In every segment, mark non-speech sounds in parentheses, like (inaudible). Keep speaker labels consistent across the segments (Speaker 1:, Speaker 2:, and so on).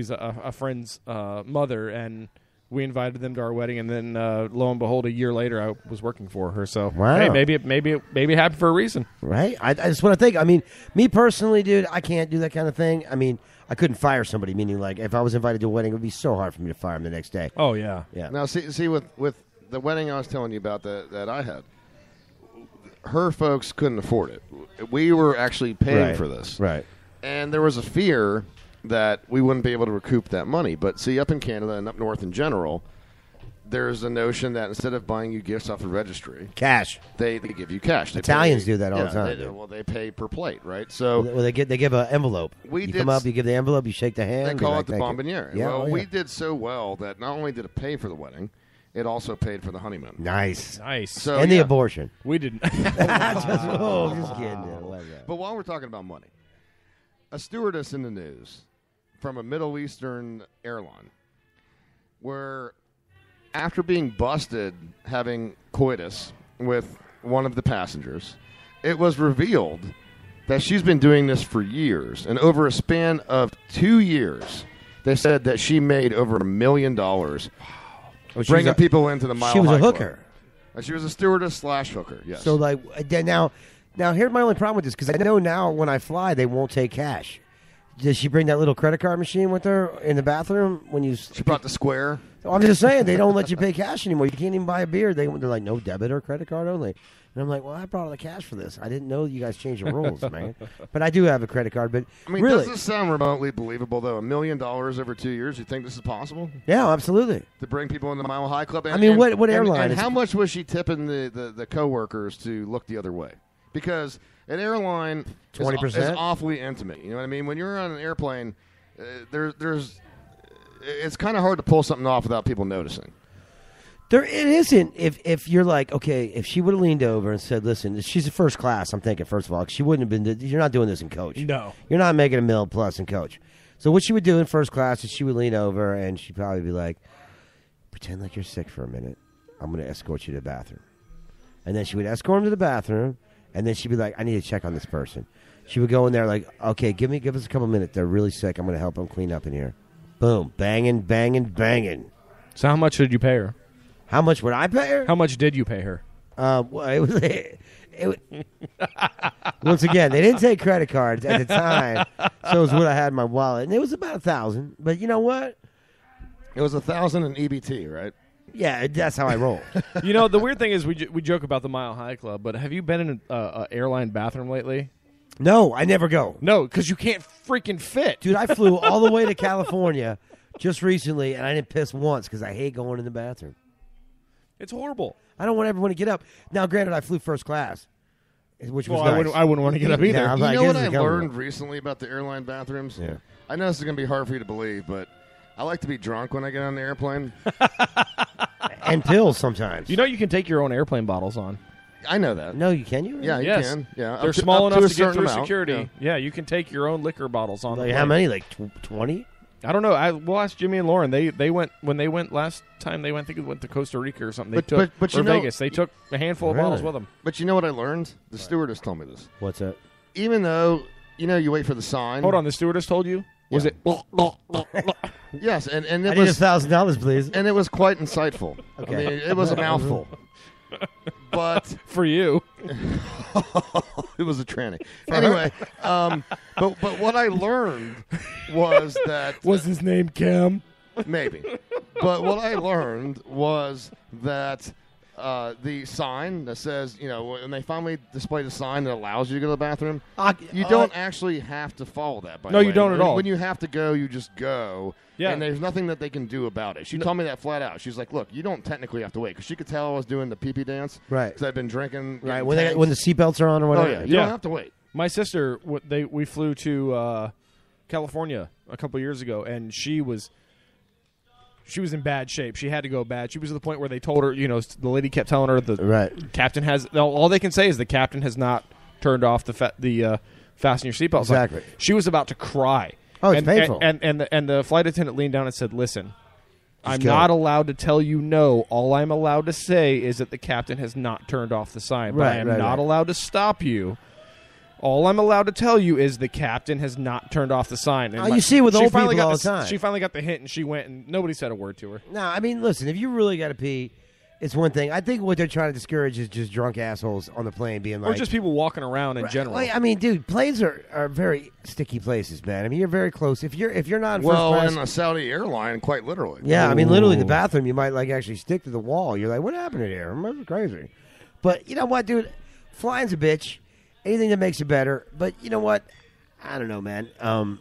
Speaker 1: She's a, a friend's uh, mother, and we invited them to our wedding. And then, uh, lo and behold, a year later, I was working for her. So,
Speaker 2: Wow.
Speaker 1: hey, maybe it, maybe it, maybe it happened for a reason.
Speaker 2: Right? I, I just want to think. I mean, me personally, dude, I can't do that kind of thing. I mean, I couldn't fire somebody. Meaning, like, if I was invited to a wedding, it would be so hard for me to fire him the next day.
Speaker 1: Oh yeah,
Speaker 2: Yeah.
Speaker 3: Now, see, see, with with the wedding I was telling you about that that I had, her folks couldn't afford it. We were actually paying
Speaker 2: Right.
Speaker 3: for this,
Speaker 2: Right.
Speaker 3: and there was a fear that we wouldn't be able to recoup that money. But see, up in Canada and up north in general, there's a notion that instead of buying you gifts off a registry,
Speaker 2: Cash.
Speaker 3: they, they give you cash. They
Speaker 2: Italians
Speaker 3: pay-
Speaker 2: do that all the time,
Speaker 3: they- well, they pay per plate, right? So
Speaker 2: Well, they get they give an envelope.
Speaker 3: We
Speaker 2: you
Speaker 3: did
Speaker 2: come up, you give the envelope, you shake the hand.
Speaker 3: They
Speaker 2: be
Speaker 3: call
Speaker 2: like,
Speaker 3: it the
Speaker 2: "Thank
Speaker 3: bomboniere.
Speaker 2: Yeah,
Speaker 3: well,
Speaker 2: oh, yeah.
Speaker 3: we did so well that not only did it pay for the wedding, it also paid for the honeymoon.
Speaker 2: nice.
Speaker 1: nice.
Speaker 3: So
Speaker 2: and the abortion.
Speaker 1: we didn't. (laughs) (laughs)
Speaker 2: just, oh, just kidding. dude. What is that?
Speaker 3: But while we're talking about money, a stewardess in the news from a Middle Eastern airline, where after being busted having coitus with one of the passengers, it was revealed that she's been doing this for years. And over a span of two years, they said that she made over a million dollars
Speaker 2: Oh,
Speaker 3: bringing
Speaker 2: a-
Speaker 3: people into the Mile
Speaker 2: She was a hooker.
Speaker 3: Uh, She was a stewardess slash hooker. Yes.
Speaker 2: So like now, now here's my only problem with this because I know now when I fly they won't take cash. Does she bring that little credit card machine with her in the bathroom when you?
Speaker 3: she brought the square.
Speaker 2: I'm just saying they don't let you (laughs) pay cash anymore. You can't even buy a beer. They they're like no debit or credit card only. And I'm like, well, I brought all the cash for this. I didn't know you guys changed the rules, man. (laughs) But I do have a credit card. But
Speaker 3: I mean,
Speaker 2: really,
Speaker 3: does this sound remotely believable though? A million dollars over two years? You think this is possible
Speaker 2: yeah, absolutely.
Speaker 3: to bring people in the Mile High Club? And,
Speaker 2: I mean,
Speaker 3: and-
Speaker 2: what- what
Speaker 3: and-
Speaker 2: airline
Speaker 3: And,
Speaker 2: is-
Speaker 3: how much was she tipping the, the, the coworkers to look the other way? Because an airline
Speaker 2: 20%?
Speaker 3: is awfully intimate. You know what I mean? When you're on an airplane, uh, there, there's it's kind of hard to pull something off without people noticing.
Speaker 2: There, it isn't. If if you're like, okay, if she would have leaned over and said, "Listen, she's a first class," I'm thinking, first of all, she wouldn't have been. You're not doing this in coach.
Speaker 1: No.
Speaker 2: you're not making a mill plus in coach. So what she would do in first class is she would lean over and she'd probably be like, "Pretend like you're sick for a minute. I'm going to escort you to the bathroom," and then she would escort him to the bathroom, and then she'd be like, "I need to check on this person." She would go in there like, "Okay, give me, give us a couple minutes. They're really sick. I'm going to help them clean up in here." Boom, banging, banging, banging.
Speaker 1: so how much did you pay her?
Speaker 2: How much would I pay her?
Speaker 1: How much did you pay her?
Speaker 2: Uh, well, it was. (laughs) It, it, once again, they didn't take credit cards at the time, so it was what I had in my wallet, and it was about a thousand. But you know what?
Speaker 3: It was a thousand in EBT, right?
Speaker 2: Yeah, that's how I roll. (laughs)
Speaker 1: you know, the weird thing is we j- we joke about the Mile High Club, but have you been in a, a airline bathroom lately?
Speaker 2: no, I never go,
Speaker 1: No, because you can't freaking fit.
Speaker 2: dude. I flew all the way to (laughs) California just recently, and I didn't piss once because I hate going in the bathroom.
Speaker 1: It's horrible.
Speaker 2: I don't want everyone to get up. Now, granted, I flew first class, eh, which was
Speaker 1: Well,
Speaker 2: nice.
Speaker 1: I wouldn't, I wouldn't want to get up either.
Speaker 2: Yeah,
Speaker 3: You
Speaker 2: like,
Speaker 3: know what I learned recently about the airline bathrooms?
Speaker 2: Yeah.
Speaker 3: I know this is going to be hard for you to believe, but I like to be drunk when I get on the airplane. (laughs)
Speaker 2: and pills sometimes.
Speaker 1: You know, you can take your own airplane bottles on.
Speaker 3: I know that.
Speaker 2: no, you can you?
Speaker 3: Yeah, you
Speaker 1: yes,
Speaker 3: can. Yeah,
Speaker 1: they're
Speaker 3: up to-
Speaker 1: small
Speaker 3: up
Speaker 1: enough
Speaker 3: to,
Speaker 1: to,
Speaker 3: a
Speaker 1: get
Speaker 3: certain
Speaker 1: through
Speaker 3: amount,
Speaker 1: security.
Speaker 3: yeah.
Speaker 1: Yeah. you can take your own liquor bottles on. the
Speaker 2: Like how
Speaker 1: plane.
Speaker 2: many? Like twenty?
Speaker 1: I don't know. I we'll ask Jimmy and Lauren. They they went when they went last time. They went. I think it went to Costa Rica or something. They
Speaker 3: But-
Speaker 1: took
Speaker 3: but- but
Speaker 1: or
Speaker 3: you know-
Speaker 1: Vegas. They took a handful of bottles with them.
Speaker 3: But you know what I learned? The stewardess told me this.
Speaker 2: What's that?
Speaker 3: Even though you know you wait for the sign.
Speaker 1: Hold on, the stewardess told you. Was
Speaker 3: Yeah.
Speaker 1: it?
Speaker 3: Yes, and and
Speaker 2: I
Speaker 3: it
Speaker 2: need a
Speaker 3: was
Speaker 2: thousand dollars, please.
Speaker 3: and it was quite insightful.
Speaker 2: Okay.
Speaker 3: I mean, it was a mouthful. (laughs) but
Speaker 1: for you. (laughs)
Speaker 3: it was a tranny. (laughs) Anyway, um, but but what I learned was that
Speaker 1: Was his name Kim?
Speaker 3: Maybe. but what I learned was that uh, the sign that says, you know, when they finally display the sign that allows you to go to the bathroom,
Speaker 2: Uh,
Speaker 3: you
Speaker 2: uh,
Speaker 3: don't actually have to follow that. By
Speaker 1: No,
Speaker 3: the
Speaker 1: you
Speaker 3: way.
Speaker 1: don't at
Speaker 3: When-
Speaker 1: all.
Speaker 3: When you have to go, you just go.
Speaker 1: Yeah.
Speaker 3: And there's nothing that they can do about it. She told me that flat out. She's like, look, you don't technically have to wait. Because she could tell I was doing the pee pee dance.
Speaker 2: Right.
Speaker 3: Because I'd been drinking.
Speaker 2: Right when they, when the seatbelts are on or
Speaker 3: Oh,
Speaker 2: whatever.
Speaker 3: yeah. You
Speaker 1: Yeah.
Speaker 3: don't have to wait.
Speaker 1: My sister, w- they we flew to uh, California a couple years ago, and she was she was in bad shape. She had to go bad. She was to the point where they told her, you know, the lady kept telling her the
Speaker 2: Right.
Speaker 1: captain has all they can say is the captain has not turned off the fa- the uh, fasten your seatbelt.
Speaker 2: Exactly.
Speaker 1: She was about to cry.
Speaker 2: Oh, it's
Speaker 1: and,
Speaker 2: painful.
Speaker 1: And and, and, the, and the flight attendant leaned down and said, "Listen." I'm
Speaker 2: go.
Speaker 1: not allowed to tell you no. All I'm allowed to say is that the captain has not turned off the sign, but I am
Speaker 2: right,
Speaker 1: not
Speaker 2: right.
Speaker 1: allowed to stop you. All I'm allowed to tell you is the captain has not turned off the sign. And
Speaker 2: Oh, you see with
Speaker 1: she
Speaker 2: old
Speaker 1: finally
Speaker 2: people
Speaker 1: got
Speaker 2: all
Speaker 1: the,
Speaker 2: the time.
Speaker 1: She finally got the hint, and she went, and nobody said a word to her.
Speaker 2: No, I mean, listen, if you really got to pee, it's one thing. I think what they're trying to discourage is just drunk assholes on the plane being like,
Speaker 1: or just people walking around in general.
Speaker 2: Like, I mean, dude, planes are, are very sticky places, man. I mean, you're very close. If you're if you're not in
Speaker 3: Well,
Speaker 2: first
Speaker 3: in
Speaker 2: class,
Speaker 3: a Saudi airline, quite literally.
Speaker 2: yeah, I mean, literally the bathroom, you might like actually stick to the wall. You're like, what happened in here? That's crazy. But you know what, dude? Flying's a bitch. Anything that makes it better. But you know what? I don't know, man. Um,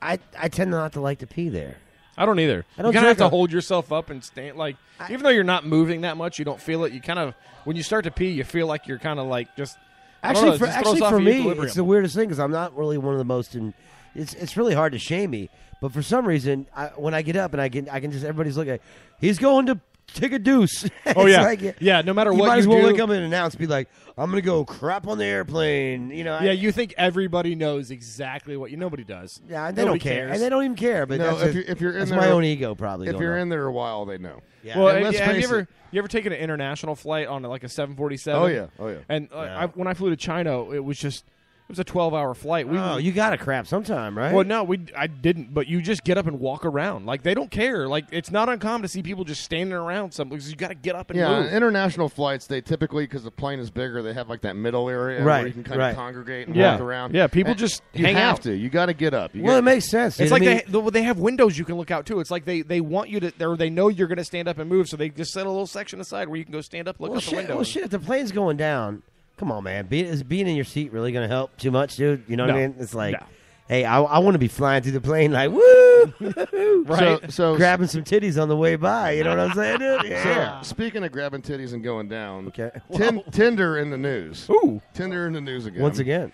Speaker 2: I I tend not to like to pee there.
Speaker 1: I don't either.
Speaker 2: I don't
Speaker 1: you kind of have to
Speaker 2: a-
Speaker 1: hold yourself up and stand. Like, even though you're not moving that much, you don't feel it. You kind of, when you start to pee, you feel like you're kind of like just.
Speaker 2: Actually,
Speaker 1: know,
Speaker 2: for, actually for me, it's the weirdest thing because I'm not really one of the most. In, it's it's really hard to shame me, but for some reason, I, when I get up and I can I can just everybody's looking. at He's going to take a deuce. (laughs)
Speaker 1: Oh yeah,
Speaker 2: like,
Speaker 1: yeah. No matter
Speaker 2: you
Speaker 1: what
Speaker 2: might
Speaker 1: you
Speaker 2: as well
Speaker 1: do,
Speaker 2: like come in and announce, be like, I'm gonna go crap on the airplane. You know, I-
Speaker 1: yeah, you think everybody knows exactly what you. Nobody does.
Speaker 2: yeah, they
Speaker 1: Nobody
Speaker 2: don't care,
Speaker 1: cares.
Speaker 2: and they don't even care. But
Speaker 3: No,
Speaker 2: that's,
Speaker 3: if
Speaker 2: a-
Speaker 3: you're- if you're in
Speaker 2: that's
Speaker 3: there-
Speaker 2: my own ego, probably.
Speaker 3: If
Speaker 2: going
Speaker 3: you're
Speaker 2: on.
Speaker 3: in there a while, they know.
Speaker 2: yeah.
Speaker 1: Well,
Speaker 3: And
Speaker 1: have, you- have you ever you ever taken an international flight on like a 747?
Speaker 3: Oh yeah, oh yeah.
Speaker 1: And uh,
Speaker 2: Yeah.
Speaker 1: I, when I flew to China, it was just it was a 12 hour flight. We,
Speaker 2: oh, you got to crap sometime, right?
Speaker 1: well, no, we I didn't. But you just get up and walk around. Like they don't care. Like it's not uncommon to see people just standing around. Some because you got to get up and
Speaker 3: Yeah,
Speaker 1: move.
Speaker 3: international flights, they typically because the plane is bigger, they have like that middle area
Speaker 2: Right,
Speaker 3: where you can kind
Speaker 2: right.
Speaker 3: of congregate and
Speaker 1: Yeah.
Speaker 3: walk around.
Speaker 1: Yeah, people
Speaker 3: And
Speaker 1: just
Speaker 3: you
Speaker 1: hang
Speaker 3: have
Speaker 1: out.
Speaker 3: to. You got to get up. You
Speaker 2: well, it makes sense.
Speaker 1: It's like
Speaker 2: mean,
Speaker 1: they they have windows you can look out too. It's like they, they want you to or they know you're going to stand up and move, so they just set a little section aside where you can go stand up, look
Speaker 2: well,
Speaker 1: out the window.
Speaker 2: well, shit. If the plane's going down, come on, man. Be, is being in your seat really going to help too much, dude? You know what I mean? It's like,
Speaker 1: No.
Speaker 2: hey, I, I want to be flying through the plane, like woo, (laughs)
Speaker 1: Right.
Speaker 3: So, so
Speaker 2: grabbing some titties on the way by. You know what I'm saying, dude? (laughs) Yeah.
Speaker 3: speaking of grabbing titties and going down,
Speaker 2: Okay. (laughs)
Speaker 3: Tin- Tinder in the news.
Speaker 1: Ooh,
Speaker 3: Tinder in the news again.
Speaker 2: Once again,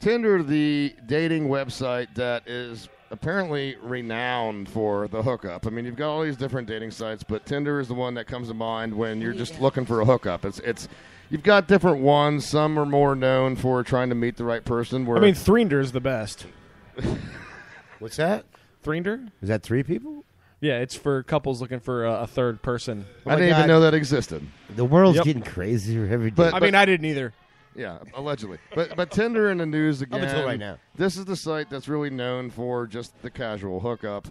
Speaker 3: Tinder, the dating website that is apparently renowned for the hookup. I mean, you've got all these different dating sites, but Tinder is the one that comes to mind when you're just looking for a hookup. It's it's you've got different ones. Some are more known for trying to meet the right person. Where
Speaker 1: I mean Threender is the best. (laughs)
Speaker 2: what's that?
Speaker 1: Threender?
Speaker 2: Is that three people?
Speaker 1: Yeah, it's for couples looking for a, a third person.
Speaker 3: Oh
Speaker 2: I
Speaker 3: didn't
Speaker 2: God.
Speaker 3: even know that existed.
Speaker 2: The world's
Speaker 1: Yep.
Speaker 2: getting crazier every day.
Speaker 3: But-
Speaker 1: I mean, I didn't either.
Speaker 3: Yeah, allegedly. But but Tinder in the news again.
Speaker 2: until right now.
Speaker 3: This is the site that's really known for just the casual hookup.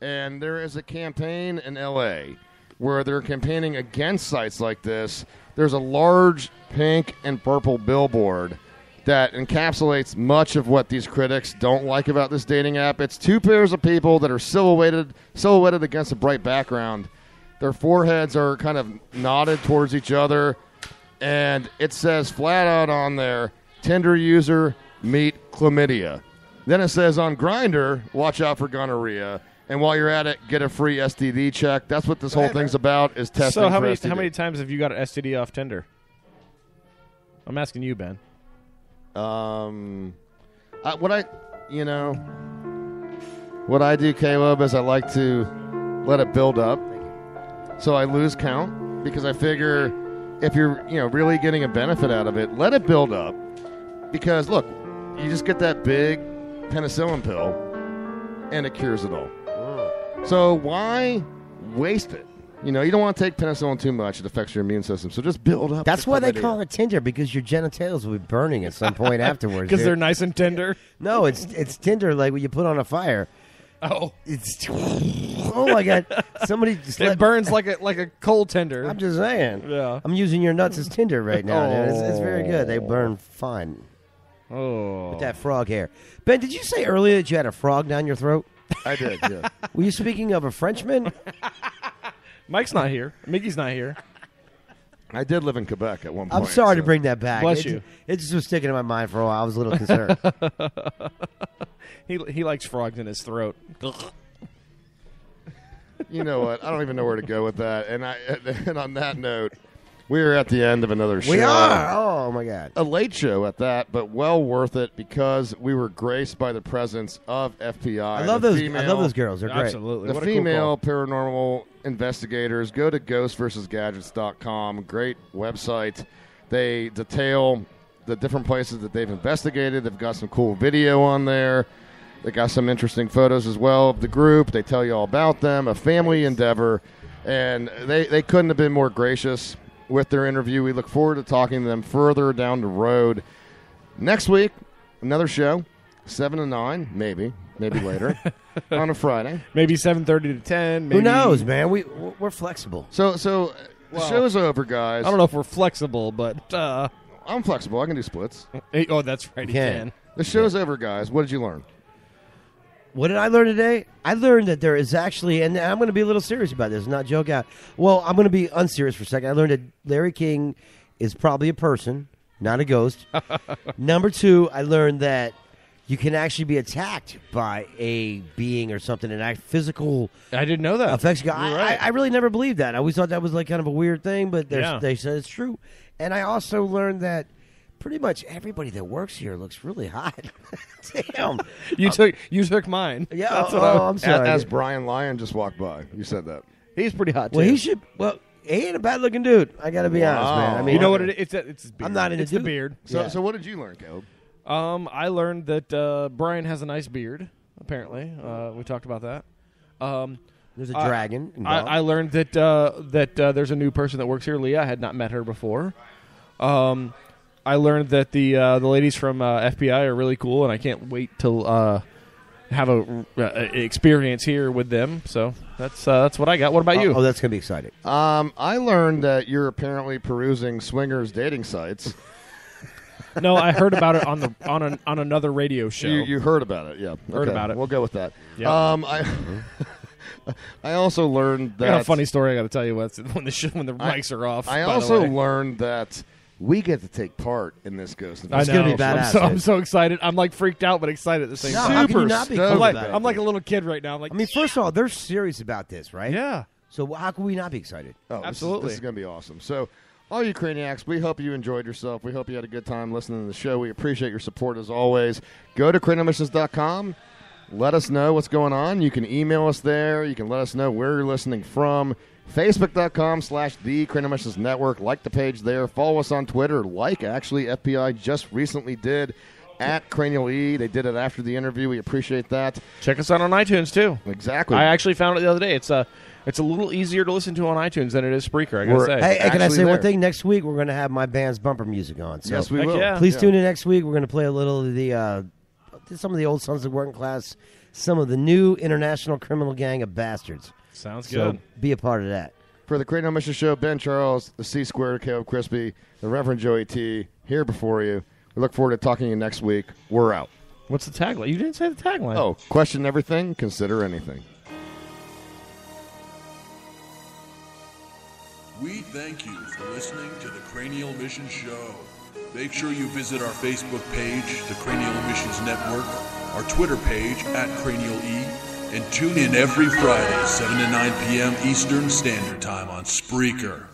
Speaker 3: And there is a campaign in LA where they're campaigning against sites like this. There's a large pink and purple billboard that encapsulates much of what these critics don't like about this dating app. It's two pairs of people that are silhouetted silhouetted against a bright background. Their foreheads are kind of nodded towards each other and it says flat out on there Tinder user meet chlamydia. Then it says on Grindr, watch out for gonorrhea. And while you're at it, get a free STD check. That's what this whole thing's about is testing
Speaker 1: So how
Speaker 3: for
Speaker 1: many
Speaker 3: STD.
Speaker 1: how many times have you got an STD off Tinder? I'm asking you, Ben.
Speaker 3: Um, I, what I, you know, what I do, Caleb, is I like to let it build up, so I lose count because I figure if you're, you know, really getting a benefit out of it, let it build up. Because look, you just get that big penicillin pill, and it cures it all. So why waste it? You know, you don't want to take penicillin too much; it affects your immune system. So just build up.
Speaker 2: That's
Speaker 3: the
Speaker 2: why they
Speaker 3: chlamydia.
Speaker 2: call it Tinder because your genitals will be burning at some point (laughs) afterwards.
Speaker 1: Because
Speaker 2: dude.
Speaker 1: they're nice and tender.
Speaker 2: no, it's it's Tinder like when you put on a fire.
Speaker 1: Oh,
Speaker 2: It's oh my god! Somebody (laughs) just
Speaker 1: it
Speaker 2: let,
Speaker 1: burns like a like a coal tender.
Speaker 2: I'm just saying.
Speaker 1: Yeah.
Speaker 2: I'm using your nuts as Tinder right now. dude. It's, it's very good. They
Speaker 1: Oh.
Speaker 2: burn fine.
Speaker 1: oh, with
Speaker 2: That frog hair. Ben, did you say earlier that you had a frog down your throat?
Speaker 3: I did. Yeah. (laughs)
Speaker 2: Were you speaking of a Frenchman? (laughs)
Speaker 1: Mike's not here. Mickey's not here.
Speaker 3: I did live in Quebec at one point.
Speaker 2: I'm sorry to
Speaker 3: so-
Speaker 2: bring that back.
Speaker 1: Bless
Speaker 2: it,
Speaker 1: you.
Speaker 2: It just was sticking in my mind for a while. I was a little concerned. (laughs)
Speaker 1: He he likes frogs in his throat.
Speaker 3: You know what? I don't even know where to go with that. And I and on that note, we are at the end of another show.
Speaker 2: we are. Oh Oh, my god.
Speaker 3: A late show at that, but well worth it because we were graced by the presence of FPI.
Speaker 2: I love
Speaker 3: the
Speaker 2: those.
Speaker 3: Female,
Speaker 2: I love those girls. They're great.
Speaker 1: Absolutely.
Speaker 3: The
Speaker 1: What a cool
Speaker 3: female paranormal investigators go to ghostversusgadgets.com. Great website. They detail the different places that they've investigated. They've got some cool video on there. They got some interesting photos as well of the group. They tell you all about them, a family endeavor, and they, they couldn't have been more gracious with their interview. We look forward to talking to them further down the road. Next week, another show, seven to nine, maybe, maybe later, (laughs) on a Friday.
Speaker 1: Maybe seven thirty to ten. Maybe,
Speaker 2: Who knows, man? We we're flexible.
Speaker 3: So, so uh, the
Speaker 1: Well,
Speaker 3: show's over, guys.
Speaker 1: I don't know if we're flexible, but uh,
Speaker 3: I'm flexible. I can do splits. (laughs)
Speaker 1: hey, oh, that's right.
Speaker 2: You
Speaker 1: he
Speaker 2: can.
Speaker 1: can.
Speaker 3: The show's over, guys. What did you learn?
Speaker 2: What did I learn today? I learned that there is actually, and I'm going to be a little serious about this, not joke out. Well, I'm going to be unserious for a second. I learned that Larry King is probably a person, not a ghost. (laughs) Number two, I learned that you can actually be attacked by a being or something, and act physical
Speaker 1: I didn't know that.
Speaker 2: affects. I,
Speaker 1: right.
Speaker 2: I, I really never believed that. I always thought that was like kind of a weird thing, but
Speaker 1: Yeah.
Speaker 2: they said it's true. And I also learned that pretty much everybody that works here looks really hot. (laughs) Damn.
Speaker 1: you took you took mine.
Speaker 2: Yeah,
Speaker 1: That's
Speaker 2: oh,
Speaker 1: what I-
Speaker 2: oh, I'm sorry.
Speaker 3: As Brian Lyon just walked by, you said that.
Speaker 1: he's pretty hot.
Speaker 2: Well,
Speaker 1: too.
Speaker 2: he should. Well, he ain't a bad looking dude. I got to be honest, man. I mean,
Speaker 1: You know what it is? It's, it's his beard.
Speaker 2: I'm not into
Speaker 1: It's the beard.
Speaker 3: So,
Speaker 2: Yeah.
Speaker 3: so what did you learn, Caleb?
Speaker 1: Um, I learned that uh, Brian has a nice beard. Apparently, uh, we talked about that. Um,
Speaker 2: There's a
Speaker 1: I-
Speaker 2: dragon.
Speaker 1: I. I learned that uh, that uh, there's a new person that works here. Leah, I had not met her before. Um, I learned that the uh, the ladies from uh, FPI are really cool, and I can't wait to uh, have a uh, experience here with them. So that's uh, that's what I got. What about you?
Speaker 2: Oh, that's gonna be exciting.
Speaker 3: Um, I learned that you're apparently perusing swingers dating sites. (laughs)
Speaker 1: no, I heard about it on the on an, on another radio show.
Speaker 3: You, you heard about it, yeah.
Speaker 1: Heard
Speaker 3: Okay,
Speaker 1: about it.
Speaker 3: We'll go with that.
Speaker 1: Yeah.
Speaker 3: Um, I (laughs) I also learned
Speaker 1: I
Speaker 3: that
Speaker 1: got a funny story. I got to tell you what when the when the
Speaker 3: I-
Speaker 1: mics are off.
Speaker 3: I also learned that we get to take part in this ghost.
Speaker 1: I know.
Speaker 2: It's gonna be
Speaker 1: I'm
Speaker 2: badass,
Speaker 1: so, I'm so excited. I'm like freaked out, but excited at the same
Speaker 2: No,
Speaker 1: time.
Speaker 2: how can you
Speaker 3: Super
Speaker 2: not be
Speaker 3: stoked
Speaker 2: cool
Speaker 1: I'm like,
Speaker 2: it?
Speaker 1: I'm like a little kid right now. I'm like,
Speaker 2: I mean, first of all, they're serious about this, right?
Speaker 1: yeah.
Speaker 2: So how can we not be excited?
Speaker 3: Oh,
Speaker 1: Absolutely.
Speaker 3: This is, going to be awesome. So, all you Craniacs, we hope you enjoyed yourself. We hope you had a good time listening to the show. We appreciate your support as always. Go to cranialemissions.com. Let us know what's going on. You can email us there. You can let us know where you're listening from. Facebook.com slash The Cranial Network. Like the page there. Follow us on Twitter. Like, actually, FPI just recently did at Cranial E. They did it after the interview. We appreciate that.
Speaker 1: Check us out on iTunes too.
Speaker 3: Exactly.
Speaker 1: I actually found it the other day. It's uh, it's a little easier to listen to on iTunes than it is Spreaker. I gotta
Speaker 3: We're-
Speaker 1: say.
Speaker 2: Hey, hey, can I
Speaker 3: actually
Speaker 2: say one thing? Next week we're going to have my band's bumper music on. So
Speaker 3: yes, we
Speaker 1: Heck
Speaker 3: will.
Speaker 1: yeah.
Speaker 2: please
Speaker 3: Yeah.
Speaker 2: tune in next week. We're going to play a little of the uh, some of the old Sons of Working Class, some of the new International Criminal Gang of Bastards.
Speaker 1: Sounds
Speaker 2: So
Speaker 1: good.
Speaker 2: be a part of that.
Speaker 3: For the Cranial Emissions Show, Ben Charles, the C Squared, Caleb Crispy, the Reverend Joey T, here before you. We look forward to talking to you next week. We're out.
Speaker 1: What's the tagline? You didn't say the tagline.
Speaker 3: Oh, question everything, consider anything.
Speaker 4: We thank you for listening to the Cranial Emissions Show. Make sure you visit our Facebook page, the Cranial Emissions Network, our Twitter page at Cranial E, and tune in every Friday, 7 to 9 p.m. Eastern Standard Time on Spreaker.com.